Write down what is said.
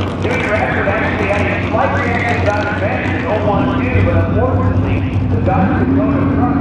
New Trafford actually had a slight reaction about the 0-1-2, but unfortunately, the Dodgers could go to front.